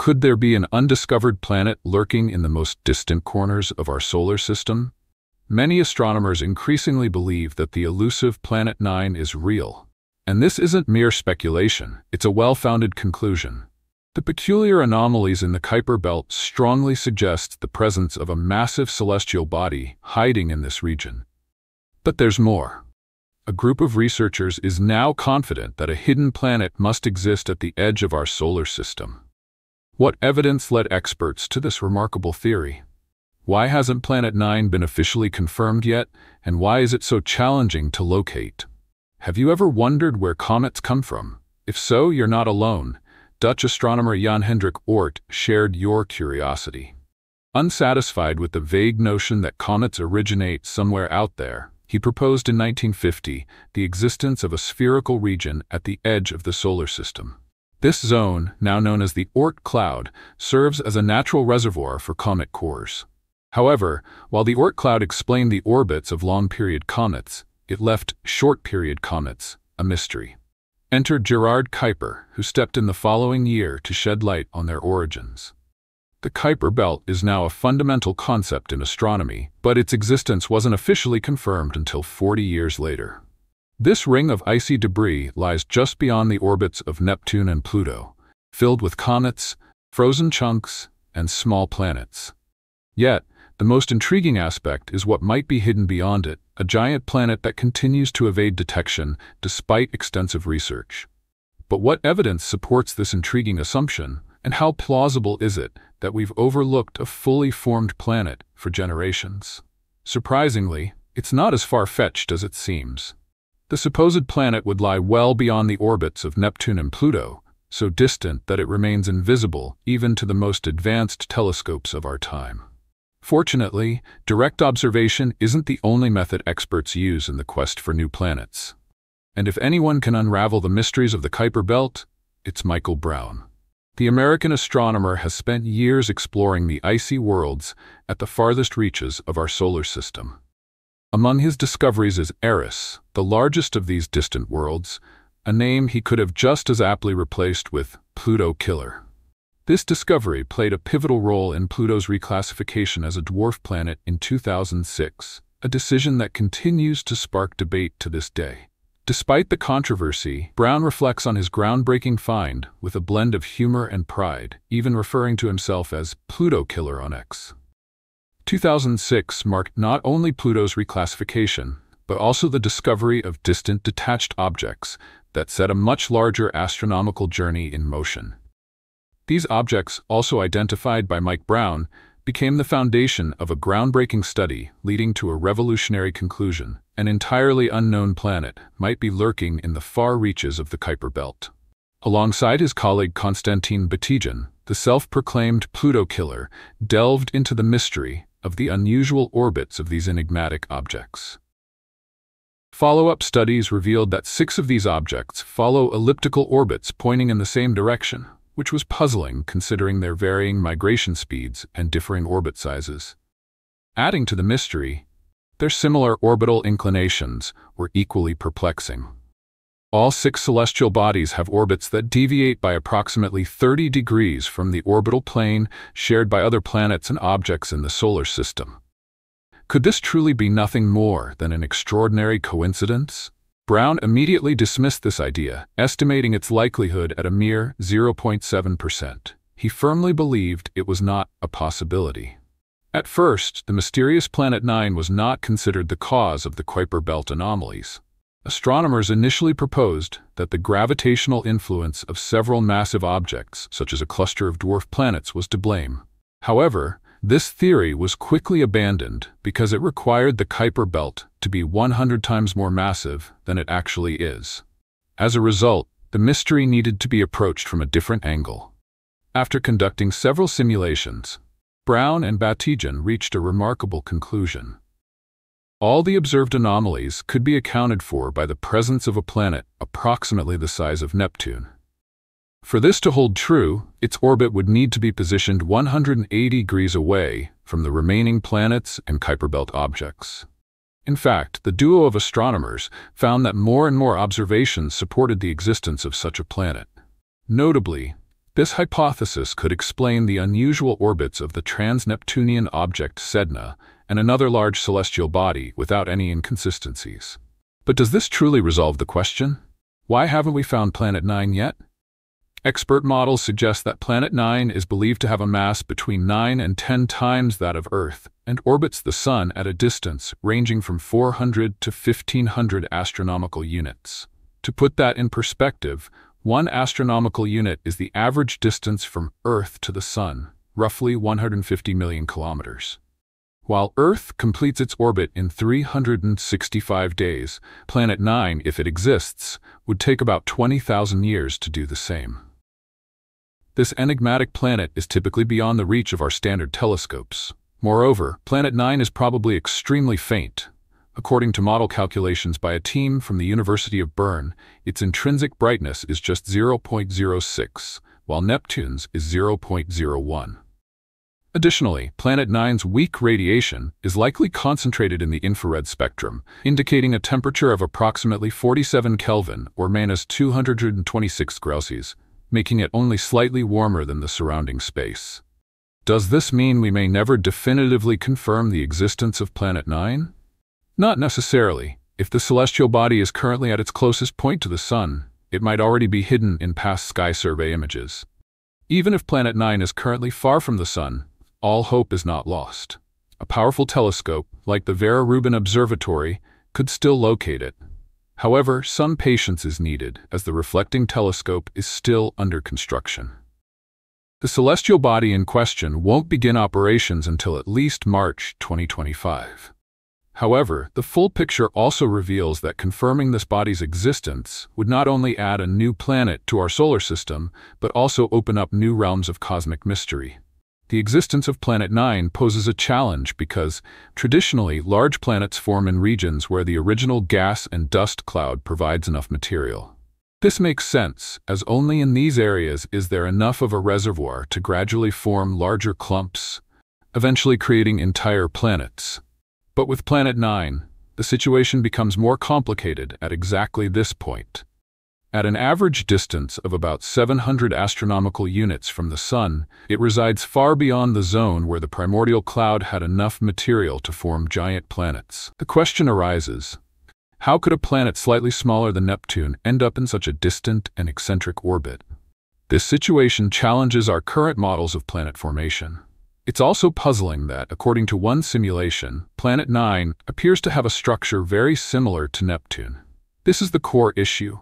Could there be an undiscovered planet lurking in the most distant corners of our solar system? Many astronomers increasingly believe that the elusive Planet 9 is real. And this isn't mere speculation, it's a well-founded conclusion. The peculiar anomalies in the Kuiper Belt strongly suggest the presence of a massive celestial body hiding in this region. But there's more. A group of researchers is now confident that a hidden planet must exist at the edge of our solar system. What evidence led experts to this remarkable theory? Why hasn't Planet 9 been officially confirmed yet, and why is it so challenging to locate? Have you ever wondered where comets come from? If so, you're not alone. Dutch astronomer Jan Hendrik Oort shared your curiosity. Unsatisfied with the vague notion that comets originate somewhere out there, he proposed in 1950 the existence of a spherical region at the edge of the solar system. This zone, now known as the Oort cloud, serves as a natural reservoir for comet cores. However, while the Oort cloud explained the orbits of long-period comets, it left short-period comets a mystery. Enter Gerard Kuiper, who stepped in the following year to shed light on their origins. The Kuiper Belt is now a fundamental concept in astronomy, but its existence wasn't officially confirmed until 40 years later. This ring of icy debris lies just beyond the orbits of Neptune and Pluto, filled with comets, frozen chunks, and small planets. Yet, the most intriguing aspect is what might be hidden beyond it, a giant planet that continues to evade detection despite extensive research. But what evidence supports this intriguing assumption, and how plausible is it that we've overlooked a fully formed planet for generations? Surprisingly, it's not as far-fetched as it seems. The supposed planet would lie well beyond the orbits of Neptune and Pluto, so distant that it remains invisible even to the most advanced telescopes of our time. Fortunately, direct observation isn't the only method experts use in the quest for new planets. And if anyone can unravel the mysteries of the Kuiper Belt, it's Michael Brown. The American astronomer has spent years exploring the icy worlds at the farthest reaches of our solar system. Among his discoveries is Eris, the largest of these distant worlds, a name he could have just as aptly replaced with Pluto Killer. This discovery played a pivotal role in Pluto's reclassification as a dwarf planet in 2006, a decision that continues to spark debate to this day. Despite the controversy, Brown reflects on his groundbreaking find with a blend of humor and pride, even referring to himself as Pluto Killer on X. 2006 marked not only Pluto's reclassification, but also the discovery of distant detached objects that set a much larger astronomical journey in motion. These objects, also identified by Mike Brown, became the foundation of a groundbreaking study leading to a revolutionary conclusion. An entirely unknown planet might be lurking in the far reaches of the Kuiper Belt. Alongside his colleague Konstantin Batygin, the self-proclaimed Pluto killer delved into the mystery of the unusual orbits of these enigmatic objects. Follow-up studies revealed that six of these objects follow elliptical orbits pointing in the same direction, which was puzzling considering their varying migration speeds and differing orbit sizes. Adding to the mystery, their similar orbital inclinations were equally perplexing. All six celestial bodies have orbits that deviate by approximately 30 degrees from the orbital plane shared by other planets and objects in the solar system. Could this truly be nothing more than an extraordinary coincidence? Brown immediately dismissed this idea, estimating its likelihood at a mere 0.7%. He firmly believed it was not a possibility. At first, the mysterious Planet 9 was not considered the cause of the Kuiper Belt anomalies. Astronomers initially proposed that the gravitational influence of several massive objects, such as a cluster of dwarf planets, was to blame. However, this theory was quickly abandoned because it required the Kuiper Belt to be 100 times more massive than it actually is. As a result, the mystery needed to be approached from a different angle. After conducting several simulations, Brown and Batygin reached a remarkable conclusion. All the observed anomalies could be accounted for by the presence of a planet approximately the size of Neptune. For this to hold true, its orbit would need to be positioned 180 degrees away from the remaining planets and Kuiper Belt objects. In fact, the duo of astronomers found that more and more observations supported the existence of such a planet. Notably, This hypothesis could explain the unusual orbits of the trans-Neptunian object Sedna and another large celestial body without any inconsistencies. But does this truly resolve the question? Why haven't we found Planet 9 yet? Expert models suggest that Planet 9 is believed to have a mass between 9 and 10 times that of Earth and orbits the Sun at a distance ranging from 400 to 1500 astronomical units. To put that in perspective, one astronomical unit is the average distance from Earth to the Sun, roughly 150 million kilometers. While Earth completes its orbit in 365 days, Planet 9, if it exists, would take about 20,000 years to do the same. This enigmatic planet is typically beyond the reach of our standard telescopes. Moreover, Planet 9 is probably extremely faint. According to model calculations by a team from the University of Bern, its intrinsic brightness is just 0.06, while Neptune's is 0.01. Additionally, Planet 9's weak radiation is likely concentrated in the infrared spectrum, indicating a temperature of approximately 47 Kelvin or minus 226 Celsius, making it only slightly warmer than the surrounding space. Does this mean we may never definitively confirm the existence of Planet 9? Not necessarily. If the celestial body is currently at its closest point to the Sun, it might already be hidden in past sky survey images. Even if Planet 9 is currently far from the Sun, all hope is not lost. A powerful telescope, like the Vera Rubin Observatory, could still locate it, However, some patience is needed as the reflecting telescope is still under construction. The celestial body in question won't begin operations until at least March 2025. However, the full picture also reveals that confirming this body's existence would not only add a new planet to our solar system, but also open up new realms of cosmic mystery. The existence of Planet 9 poses a challenge because, traditionally, large planets form in regions where the original gas and dust cloud provides enough material. This makes sense, as only in these areas is there enough of a reservoir to gradually form larger clumps, eventually creating entire planets. But with Planet 9, the situation becomes more complicated at exactly this point. At an average distance of about 700 astronomical units from the Sun, it resides far beyond the zone where the primordial cloud had enough material to form giant planets. The question arises, how could a planet slightly smaller than Neptune end up in such a distant and eccentric orbit? This situation challenges our current models of planet formation. It's also puzzling that, according to one simulation, Planet 9 appears to have a structure very similar to Neptune. This is the core issue.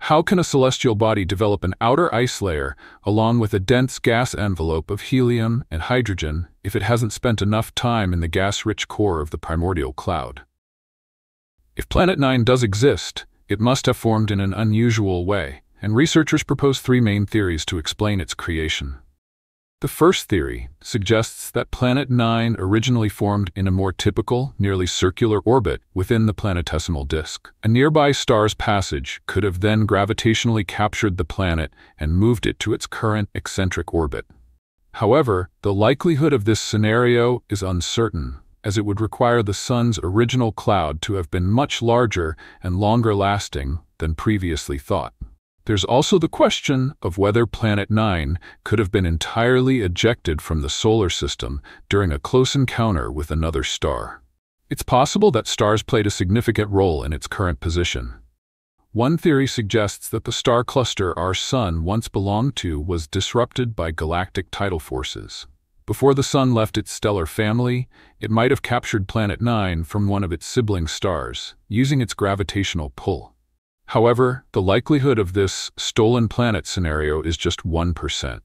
How can a celestial body develop an outer ice layer along with a dense gas envelope of helium and hydrogen if it hasn't spent enough time in the gas-rich core of the primordial cloud? If Planet 9 does exist, it must have formed in an unusual way, and researchers propose three main theories to explain its creation. The first theory suggests that Planet 9 originally formed in a more typical, nearly circular orbit within the planetesimal disk. A nearby star's passage could have then gravitationally captured the planet and moved it to its current eccentric orbit. However, the likelihood of this scenario is uncertain, as it would require the Sun's original cloud to have been much larger and longer lasting than previously thought. There's also the question of whether Planet 9 could have been entirely ejected from the solar system during a close encounter with another star. It's possible that stars played a significant role in its current position. One theory suggests that the star cluster our Sun once belonged to was disrupted by galactic tidal forces. Before the Sun left its stellar family, it might have captured Planet 9 from one of its sibling stars, using its gravitational pull. However, the likelihood of this stolen planet scenario is just 1%.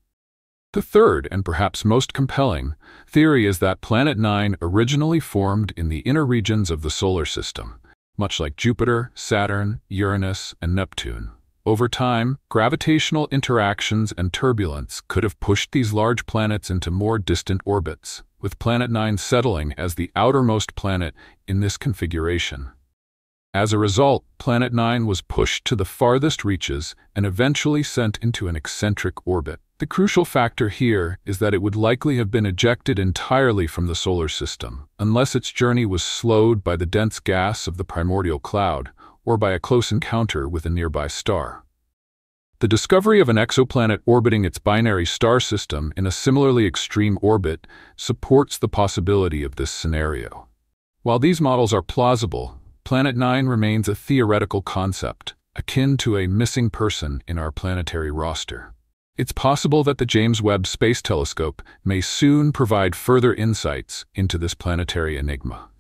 The third, and perhaps most compelling, theory is that Planet 9 originally formed in the inner regions of the solar system, much like Jupiter, Saturn, Uranus, and Neptune. Over time, gravitational interactions and turbulence could have pushed these large planets into more distant orbits, with Planet 9 settling as the outermost planet in this configuration. As a result, Planet 9 was pushed to the farthest reaches and eventually sent into an eccentric orbit. The crucial factor here is that it would likely have been ejected entirely from the solar system, unless its journey was slowed by the dense gas of the primordial cloud or by a close encounter with a nearby star. The discovery of an exoplanet orbiting its binary star system in a similarly extreme orbit supports the possibility of this scenario. While these models are plausible, Planet 9 remains a theoretical concept, akin to a missing person in our planetary roster. It's possible that the James Webb Space Telescope may soon provide further insights into this planetary enigma.